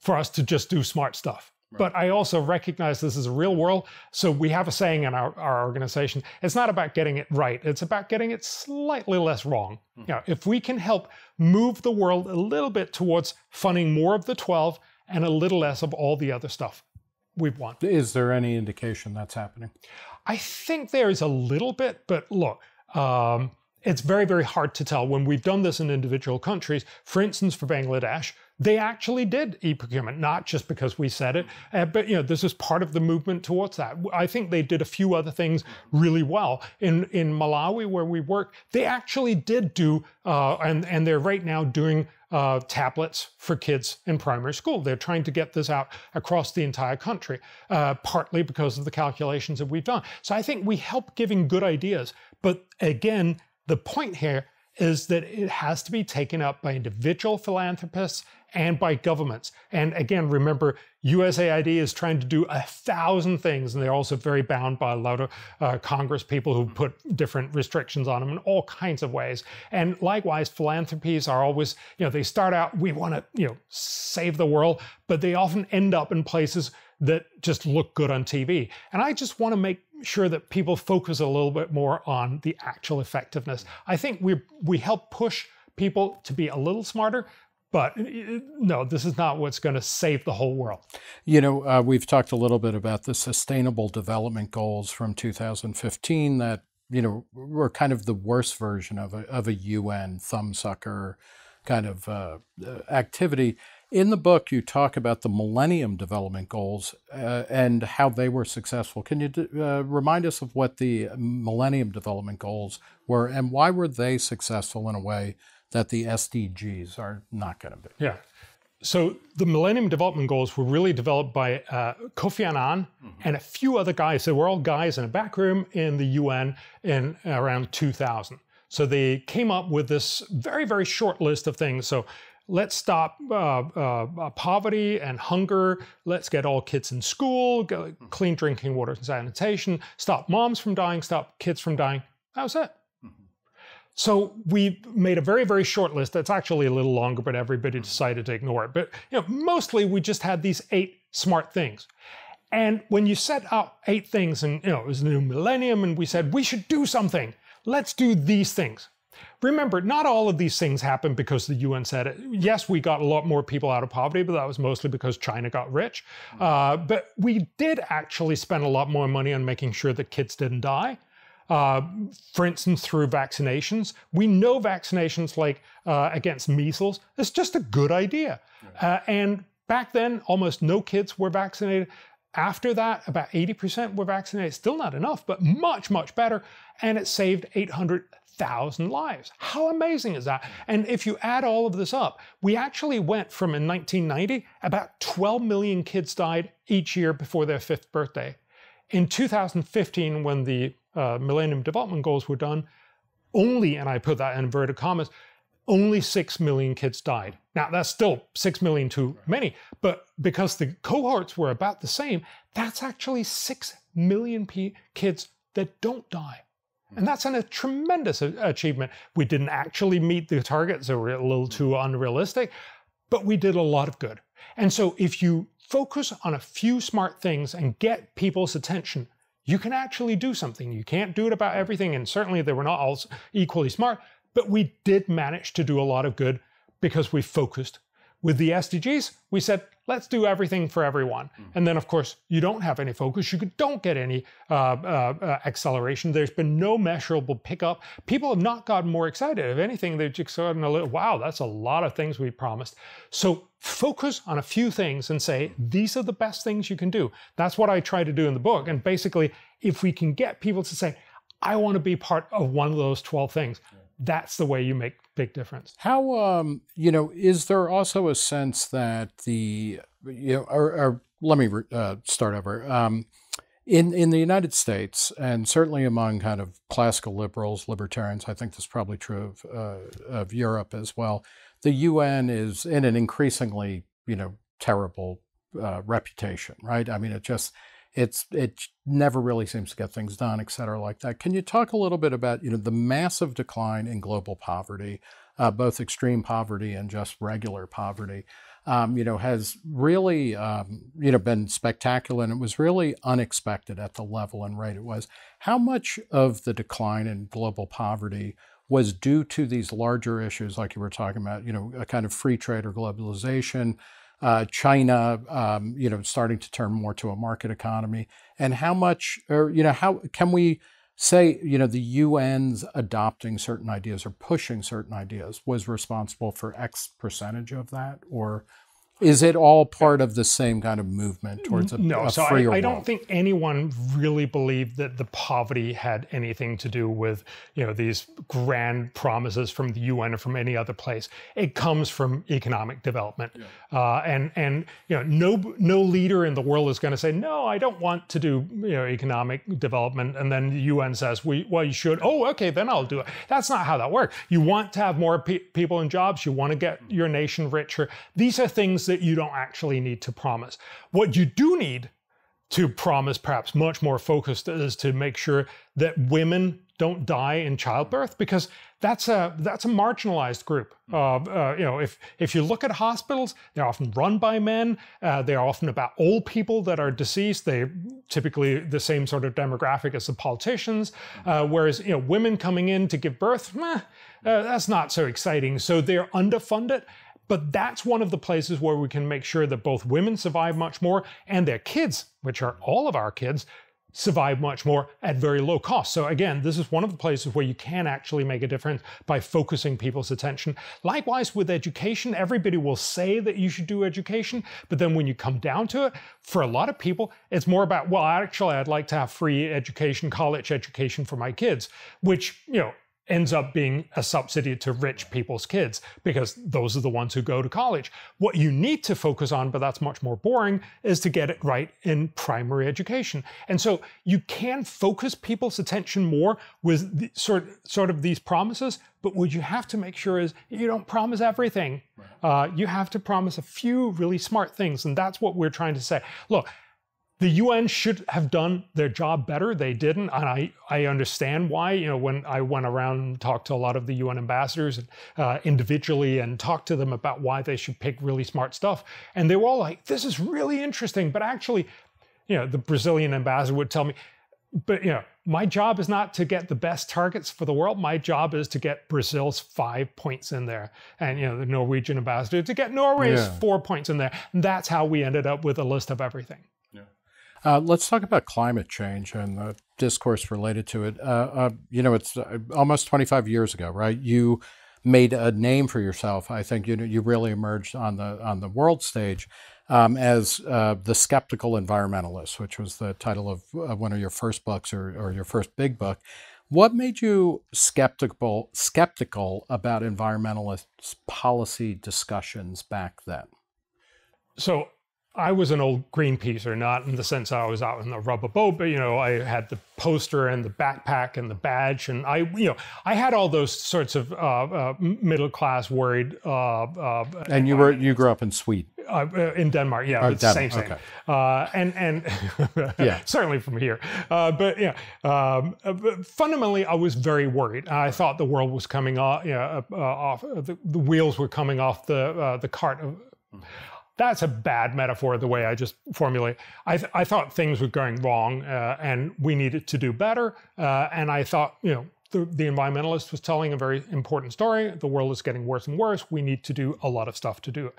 for us to just do smart stuff. Right. But I also recognize this is a real world. So we have a saying in our, our organization it's not about getting it right, it's about getting it slightly less wrong. Mm-hmm. You know, if we can help move the world a little bit towards funding more of the 12 and a little less of all the other stuff, we've won. Is there any indication that's happening? I think there is a little bit, but look, um, it's very, very hard to tell. When we've done this in individual countries, for instance, for Bangladesh, they actually did e-procurement, not just because we said it, uh, but you know, this is part of the movement towards that. I think they did a few other things really well. In in Malawi, where we work, they actually did do, uh, and and they're right now doing uh, tablets for kids in primary school. They're trying to get this out across the entire country, uh, partly because of the calculations that we've done. So I think we help giving good ideas. But again, the point here is that it has to be taken up by individual philanthropists and by governments. And again, remember, USAID is trying to do a thousand things, and they're also very bound by a lot of uh, Congress people who put different restrictions on them in all kinds of ways. And likewise, philanthropies are always, you know, they start out, we want to, you know, save the world, but they often end up in places that just look good on TV. And I just want to make sure that people focus a little bit more on the actual effectiveness. I think we we help push people to be a little smarter, but no, this is not what's going to save the whole world. You know, uh, we've talked a little bit about the Sustainable Development Goals from 2015 that you know were kind of the worst version of a of a UN thumbsucker kind of uh, uh activity. In the book, you talk about the Millennium Development Goals uh, and how they were successful. Can you uh, remind us of what the Millennium Development Goals were and why were they successful in a way that the SDGs are not going to be? Yeah. So the Millennium Development Goals were really developed by uh, Kofi Annan mm-hmm. and a few other guys. They were all guys in a back room in the UN in around 2000. So they came up with this very, very short list of things. So let's stop uh, uh, poverty and hunger. Let's get all kids in school, clean drinking water and sanitation, stop moms from dying, stop kids from dying. That was it. So we made a very, very short list. That's actually a little longer, but everybody decided to ignore it. But you know, mostly we just had these eight smart things. And when you set out eight things, and you know, it was the new millennium, and we said we should do something. Let's do these things. Remember, not all of these things happened because the UN said it. Yes, we got a lot more people out of poverty, but that was mostly because China got rich. Uh, but we did actually spend a lot more money on making sure that kids didn't die. Uh, for instance, through vaccinations. We know vaccinations like uh, against measles is just a good idea. Uh, and back then, almost no kids were vaccinated. after that, about 80% were vaccinated. Still not enough, but much, much better. And it saved 800,000 lives. How amazing is that? And if you add all of this up, we actually went from in 1990, about 12 million kids died each year before their fifth birthday. In 2015, when the uh, Millennium Development Goals were done, only, and I put that in inverted commas, only 6 million kids died. Now, that's still 6 million too many, but because the cohorts were about the same, that's actually 6 million p- kids that don't die. And that's an, a tremendous achievement. We didn't actually meet the targets, they were a little too unrealistic, but we did a lot of good. And so, if you focus on a few smart things and get people's attention, you can actually do something. You can't do it about everything, and certainly they were not all equally smart, but we did manage to do a lot of good because we focused. With the SDGs, we said, let's do everything for everyone. Mm. And then, of course, you don't have any focus. You don't get any uh, uh, uh, acceleration. There's been no measurable pickup. People have not gotten more excited. If anything, they've just gotten a little, wow, that's a lot of things we promised. So focus on a few things and say, these are the best things you can do. That's what I try to do in the book. And basically, if we can get people to say, I want to be part of one of those 12 things. Yeah that's the way you make big difference. How um, you know is there also a sense that the you know or, or let me uh, start over. Um, in in the United States, and certainly among kind of classical liberals, libertarians, I think this is probably true of uh, of Europe as well. The UN is in an increasingly you know terrible uh, reputation, right? I mean, it just it's it never really seems to get things done, et cetera, like that. Can you talk a little bit about you know the massive decline in global poverty, uh, both extreme poverty and just regular poverty? Um, you know, has really um, you know been spectacular, and it was really unexpected at the level and rate it was. How much of the decline in global poverty was due to these larger issues, like you were talking about, you know, a kind of free trade or globalization? Uh, China, um, you know, starting to turn more to a market economy, and how much, or you know, how can we say, you know, the UN's adopting certain ideas or pushing certain ideas was responsible for X percentage of that, or is it all part of the same kind of movement towards a, no? A so I, I, don't think anyone really believed that the poverty had anything to do with you know these grand promises from the UN or from any other place. It comes from economic development, yeah. uh, and and you know no no leader in the world is going to say no, I don't want to do you know economic development, and then the UN says we well you should. Oh, okay, then I'll do it. That's not how that works. You want to have more pe- people in jobs. You want to get your nation richer. These are things that you don't actually need to promise. What you do need to promise, perhaps much more focused, is to make sure that women don't die in childbirth because that's a that's a marginalized group. Uh, uh, you know, if if you look at hospitals, they're often run by men. Uh, they're often about old people that are deceased. They typically the same sort of demographic as the politicians. Uh, whereas you know, women coming in to give birth, meh, uh, that's not so exciting. So they're underfunded, but that's one of the places where we can make sure that both women survive much more and their kids, which are all of our kids, survive much more at very low cost. So again, this is one of the places where you can actually make a difference by focusing people's attention. Likewise with education, everybody will say that you should do education, but then when you come down to it, for a lot of people, it's more about, well, actually I'd like to have free education, college education for my kids, which, you know, ends up being a subsidy to rich people's kids because those are the ones who go to college. What you need to focus on, but that's much more boring, is to get it right in primary education. And so you can focus people's attention more with the, sort, sort of these promises, but what you have to make sure is you don't promise everything. Uh, you have to promise a few really smart things. And that's what we're trying to say. Look, the UN should have done their job better. They didn't, and I, I understand why. You know, when I went around and talked to a lot of the UN ambassadors uh, individually and talked to them about why they should pick really smart stuff, and they were all like, "This is really interesting," but actually, you know, the Brazilian ambassador would tell me, "But you know, my job is not to get the best targets for the world. My job is to get Brazil's five points in there, and you know, the Norwegian ambassador to get Norway's yeah. four points in there. And that's how we ended up with a list of everything." Uh, let's talk about climate change and the discourse related to it. Uh, uh, you know, it's uh, almost 25 years ago, right? You made a name for yourself. I think you you really emerged on the on the world stage. um, as uh, the skeptical environmentalist, which was the title of one of your first books or, or your first big book. What made you skeptical skeptical about environmentalist policy discussions back then? So I was an old Greenpeacer, not in the sense I was out in the rubber boat, but you know, I had the poster and the backpack and the badge, and I, you know, I had all those sorts of uh, uh, middle class worried. Uh, uh and you were you grew up in Sweden. Uh, uh, in Denmark, yeah, oh, it's Denmark. same, same. Okay. and and yeah, certainly from here. but yeah, um, but fundamentally, I was very worried. I thought the world was coming off, you know, off the, the, wheels were coming off the the cart. Of, that's a bad metaphor the way I just formulate. I, th- I thought things were going wrong uh, and we needed to do better. Uh, and I thought, you know, the, the environmentalist was telling a very important story. The world is getting worse and worse. We need to do a lot of stuff to do it.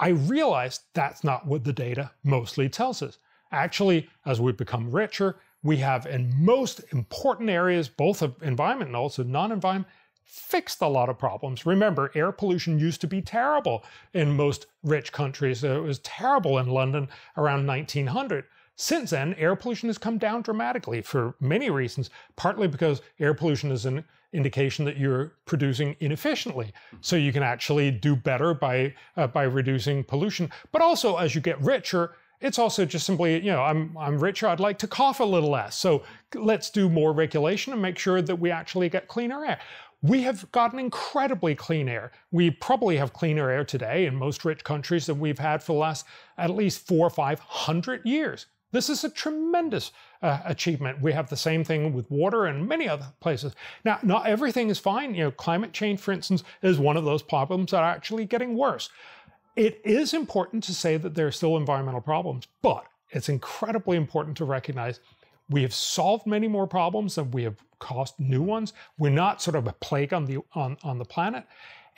I realized that's not what the data mostly tells us. Actually, as we become richer, we have in most important areas, both of environment and also non-environment, fixed a lot of problems. Remember, air pollution used to be terrible in most rich countries. It was terrible in London around 1900. Since then, air pollution has come down dramatically for many reasons, partly because air pollution is an indication that you're producing inefficiently. So you can actually do better by, uh, by reducing pollution. But also, as you get richer, it's also just simply, you know, I'm, I'm richer, I'd like to cough a little less. So let's do more regulation and make sure that we actually get cleaner air. We have gotten incredibly clean air. We probably have cleaner air today in most rich countries than we've had for the last at least four or five hundred years. This is a tremendous uh, achievement. We have the same thing with water and many other places. Now, not everything is fine. You know, climate change, for instance, is one of those problems that are actually getting worse. It is important to say that there are still environmental problems, but it's incredibly important to recognize we have solved many more problems than we have caused new ones. We're not sort of a plague on the on, on the planet.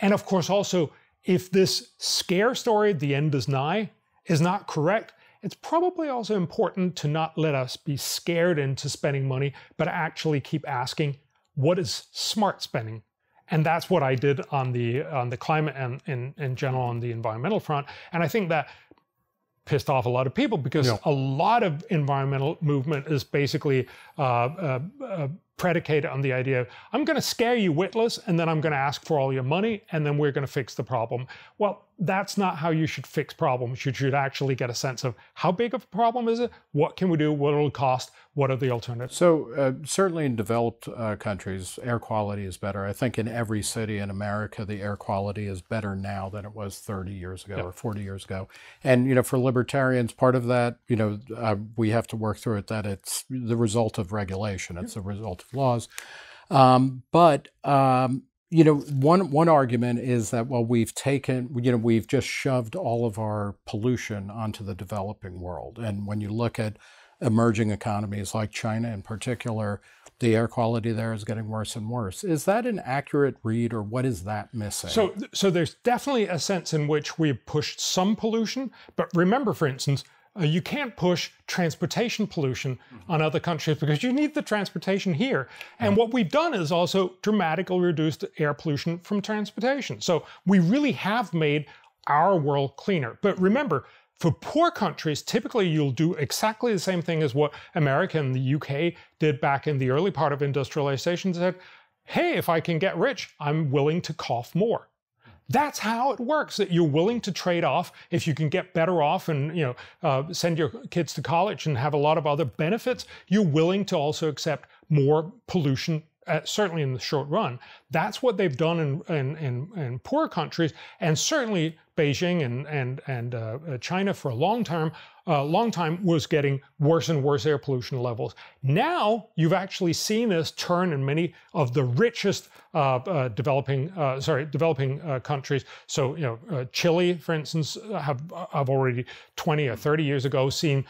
And of course, also, if this scare story, the end is nigh, is not correct, it's probably also important to not let us be scared into spending money, but actually keep asking, what is smart spending? And that's what I did on the on the climate and in, in general on the environmental front. And I think that pissed off a lot of people because yeah. a lot of environmental movement is basically uh, uh, uh, predicated on the idea of I'm going to scare you witless and then I'm going to ask for all your money and then we're going to fix the problem. Well, that's not how you should fix problems. You should actually get a sense of how big of a problem is it, what can we do, what it'll cost, what are the alternatives. So uh, certainly in developed uh, countries, air quality is better. I think in every city in America, the air quality is better now than it was 30 years ago or 40 years ago. And you know, for libertarians, part of that, you know, uh, we have to work through it that it's the result of regulation. It's the result of laws. Um, but um, you know, one one argument is that well, we've taken, you know, we've just shoved all of our pollution onto the developing world, and when you look at emerging economies like China in particular, the air quality there is getting worse and worse. Is that an accurate read, or what is that missing? So, so there's definitely a sense in which we've pushed some pollution, but remember, for instance, uh, you can't push transportation pollution mm-hmm. on other countries because you need the transportation here. And what we've done is also dramatically reduced air pollution from transportation. So we really have made our world cleaner. But remember, for poor countries, typically you'll do exactly the same thing as what America and the UK did back in the early part of industrialization. Said, hey, if I can get rich, I'm willing to cough more. That's how it works. That you're willing to trade off if you can get better off and you know uh, send your kids to college and have a lot of other benefits. You're willing to also accept more pollution uh, certainly in the short run. That's what they've done in, in, in, in poor countries, and certainly Beijing and, and, and uh, China for a long time uh, long time was getting worse and worse air pollution levels. Now you've actually seen this turn in many of the richest uh, uh, developing, uh, sorry, developing uh, countries. So you know, Chile, for instance, have have already 20 or 30 years ago seen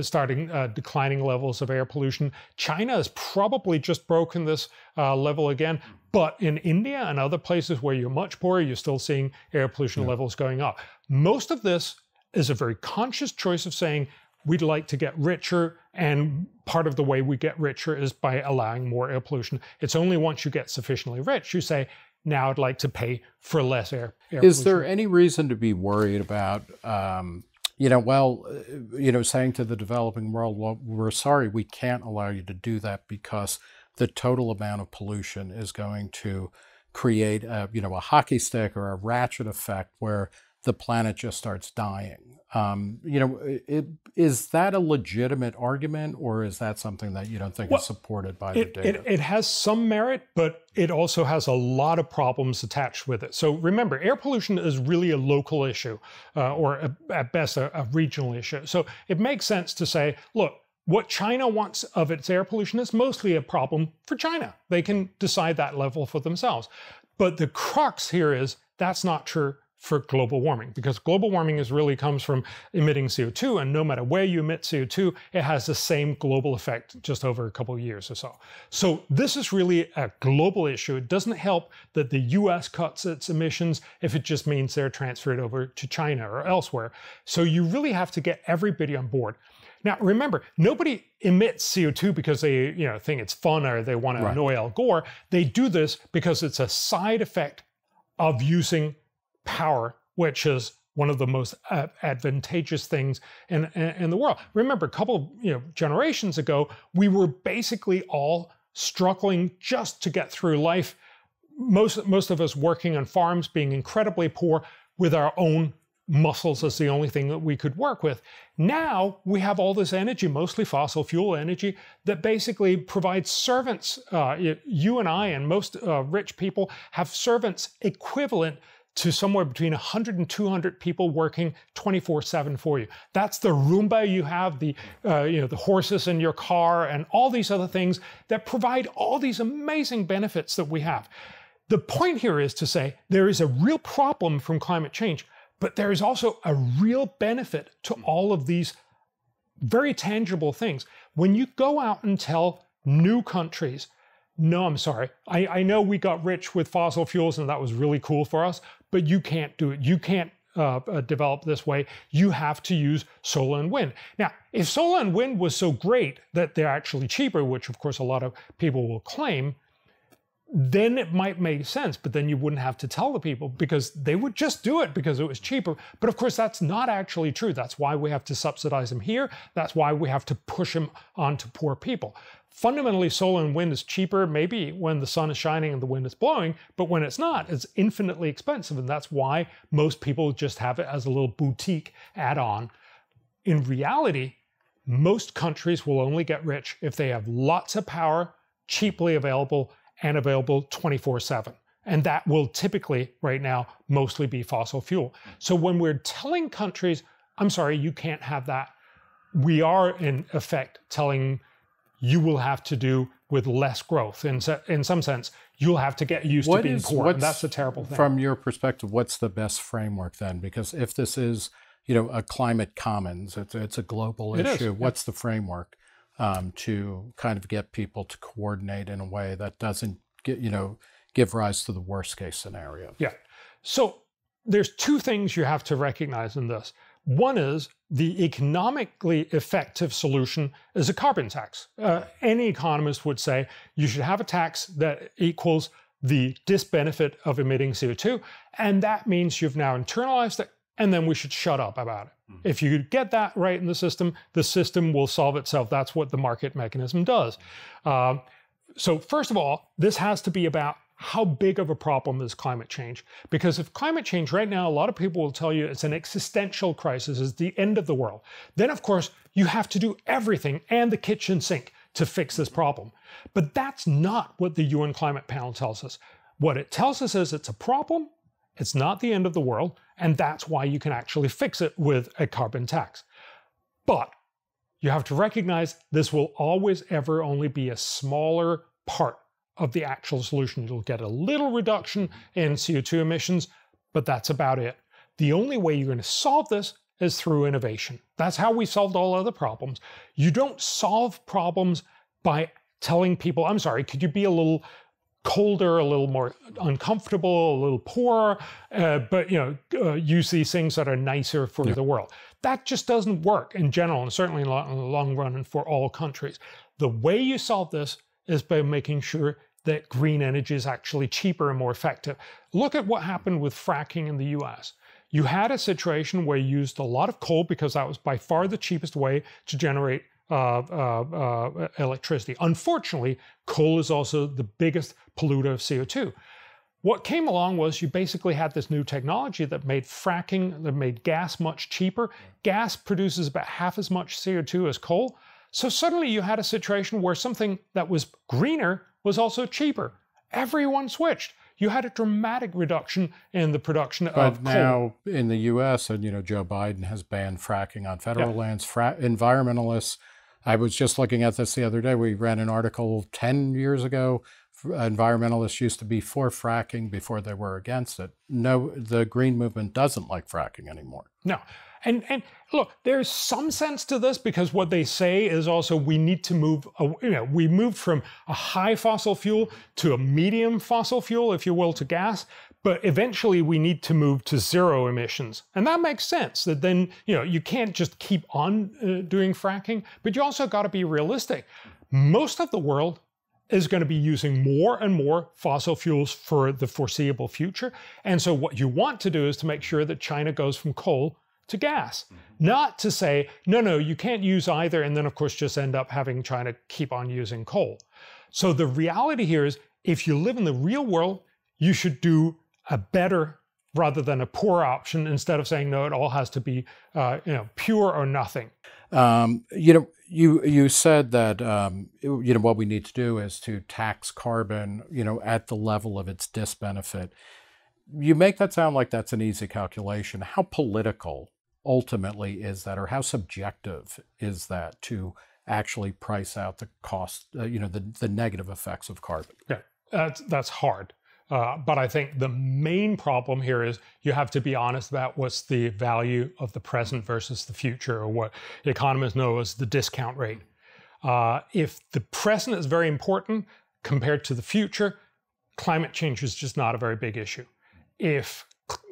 starting declining levels of air pollution. China has probably just broken this level again. But in India and other places where you're much poorer, you're still seeing air pollution yeah. levels going up. Most of this is a very conscious choice of saying we'd like to get richer and part of the way we get richer is by allowing more air pollution it's only once you get sufficiently rich you say now i'd like to pay for less air, air is pollution. there any reason to be worried about um, you know, well, uh, you know, saying to the developing world, well, we're sorry, we can't allow you to do that because the total amount of pollution is going to create a, you know, a hockey stick or a ratchet effect where the planet just starts dying. Um, you know, it, is that a legitimate argument, or is that something that you don't think well, is supported by it, the data? It, it, has some merit, but it also has a lot of problems attached with it. So remember, air pollution is really a local issue, uh, or a, at best a, a regional issue. So it makes sense to say, look, what China wants of its air pollution is mostly a problem for China. They can decide that level for themselves. But the crux here is that's not true for global warming because global warming is really comes from emitting CO2 and no matter where you emit CO2 it has the same global effect just over a couple of years or so. So this is really a global issue. It doesn't help that the US cuts its emissions if it just means they're transferred over to China or elsewhere. So you really have to get everybody on board. Now, remember, nobody emits CO2 because they, you know, think it's fun or they want to right. annoy Al Gore. They do this because it's a side effect of using power, which is one of the most uh, advantageous things in, in, in, the world. Remember, a couple you know, generations ago, we were basically all struggling just to get through life. Most, most of us working on farms, being incredibly poor with our own muscles as the only thing that we could work with. Now we have all this energy, mostly fossil fuel energy, that basically provides servants. Uh, you and I and most uh, rich people have servants equivalent to somewhere between 100 and 200 people working 24/7 for you. That's the Roomba you have, the uh, you know the horses in your car, and all these other things that provide all these amazing benefits that we have. The point here is to say there is a real problem from climate change, but there is also a real benefit to all of these very tangible things. When you go out and tell new countries no, I'm sorry. I, I know we got rich with fossil fuels and that was really cool for us, but you can't do it. You can't uh, uh, develop this way. You have to use solar and wind. Now, if solar and wind was so great that they're actually cheaper, which of course a lot of people will claim, then it might make sense, but then you wouldn't have to tell the people because they would just do it because it was cheaper. But of course, that's not actually true. That's why we have to subsidize them here. That's why we have to push them onto poor people. Fundamentally, solar and wind is cheaper, maybe when the sun is shining and the wind is blowing, but when it's not, it's infinitely expensive. And that's why most people just have it as a little boutique add on. In reality, most countries will only get rich if they have lots of power, cheaply available, and available 24 7. And that will typically, right now, mostly be fossil fuel. So when we're telling countries, I'm sorry, you can't have that, we are in effect telling you will have to do with less growth. In, in some sense, you'll have to get used what to being is, poor. And that's a terrible thing. From your perspective, what's the best framework then? Because if this is, you know, a climate commons, it's, it's a global it issue. Is, what's yeah. the framework? Um, to kind of get people to coordinate in a way that doesn't get, you know, give rise to the worst case scenario. Yeah. So there's two things you have to recognize in this. One is the economically effective solution is a carbon tax. Uh, any economist would say you should have a tax that equals the disbenefit of emitting CO2, and that means you've now internalized it, and then we should shut up about it. If you get that right in the system, the system will solve itself. That's what the market mechanism does. Uh, so, first of all, this has to be about how big of a problem is climate change? Because if climate change right now, a lot of people will tell you it's an existential crisis, it's the end of the world. Then, of course, you have to do everything and the kitchen sink to fix this problem. But that's not what the UN Climate Panel tells us. What it tells us is it's a problem, it's not the end of the world, and that's why you can actually fix it with a carbon tax. But you have to recognize this will always ever only be a smaller part of the actual solution. You'll get a little reduction in CO2 emissions, but that's about it. The only way you're going to solve this is through innovation. That's how we solved all other problems. You don't solve problems by telling people, I'm sorry, could you be a little colder, a little more uncomfortable, a little poorer, uh, but you know, uh, use these things that are nicer for yeah. the world. That just doesn't work in general, and certainly in the long run, and for all countries. The way you solve this is by making sure that green energy is actually cheaper and more effective. Look at what happened with fracking in the U.S. you had a situation where you used a lot of coal because that was by far the cheapest way to generate uh, uh, uh, electricity. Unfortunately, coal is also the biggest polluter of CO2. What came along was you basically had this new technology that made fracking, that made gas much cheaper. Gas produces about half as much CO2 as coal. So suddenly you had a situation where something that was greener was also cheaper. Everyone switched. You had a dramatic reduction in the production but of now coal. in the U.S. and you know Joe Biden has banned fracking on federal lands. Fra- environmentalists. I was just looking at this the other day. We ran an article ten years ago. Uh, environmentalists used to be for fracking before they were against it. No, the green movement doesn't like fracking anymore. No. And and look, there's some sense to this because what they say is also we need to move. You know, we moved from a high fossil fuel to a medium fossil fuel, if you will, to gas. But eventually, we need to move to zero emissions, and that makes sense. That then you know you can't just keep on uh, doing fracking, but you also got to be realistic. Most of the world is going to be using more and more fossil fuels for the foreseeable future. And so, what you want to do is to make sure that China goes from coal to gas, not to say, no, no, you can't use either. And then, of course, just end up having China keep on using coal. So, the reality here is if you live in the real world, you should do a better rather than a poor option instead of saying, no, it all has to be uh, you know, pure or nothing. Um, you know, you you said that um, you know what we need to do is to tax carbon, you know, at the level of its disbenefit. You make that sound like that's an easy calculation. How political ultimately is that, or how subjective is that to actually price out the cost, uh, you know, the the negative effects of carbon? Yeah, that's, that's hard. Uh, but I think the main problem here is you have to be honest about what's the value of the present versus the future, or what economists know as the discount rate. Uh, if the present is very important compared to the future, climate change is just not a very big issue. If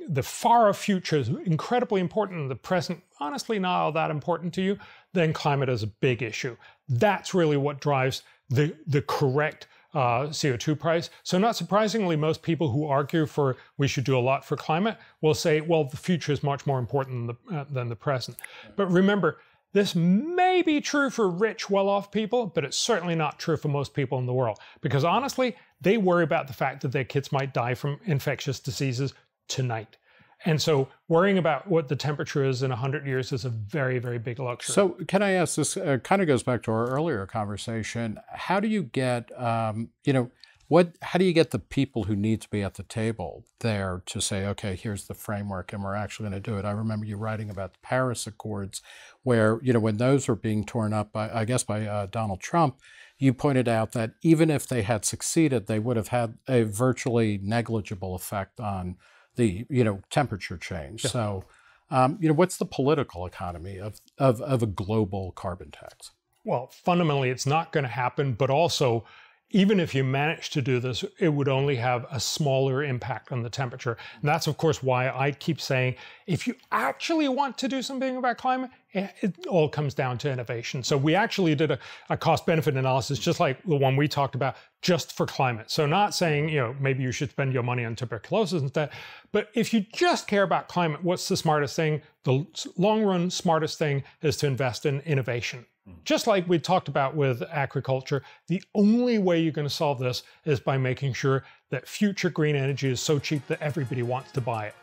the far future is incredibly important and the present honestly not all that important to you, then climate is a big issue. That's really what drives the, the correct uh, CO2 price. So, not surprisingly, most people who argue for we should do a lot for climate will say, well, the future is much more important than the, uh, than the present. But remember, this may be true for rich, well off people, but it's certainly not true for most people in the world. Because honestly, they worry about the fact that their kids might die from infectious diseases tonight. And so worrying about what the temperature is in 100 years is a very, very big luxury. So, can I ask this? Uh, kind of goes back to our earlier conversation. How do you get, um, you know, what? How do you get the people who need to be at the table there to say, okay, here's the framework, and we're actually going to do it? I remember you writing about the Paris Accords, where you know when those were being torn up by, I guess, by uh, Donald Trump. You pointed out that even if they had succeeded, they would have had a virtually negligible effect on the you know temperature change. Yeah. So, um, you know, what's the political economy of, of of a global carbon tax? Well, fundamentally, it's not going to happen, but also, even if you manage to do this, it would only have a smaller impact on the temperature. And that's, of course, why I keep saying if you actually want to do something about climate, it, all comes down to innovation. So, we actually did a, a cost benefit analysis, just like the one we talked about, just for climate. So, not saying, you know, maybe you should spend your money on tuberculosis instead, but if you just care about climate, what's the smartest thing? The long run smartest thing is to invest in innovation. Hmm. Just like we talked about with agriculture, the only way you're going to solve this is by making sure that future green energy is so cheap that everybody wants to buy it.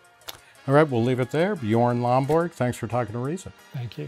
All right, we'll leave it there. Bjorn Lomborg, thanks for talking to Reason. Thank you.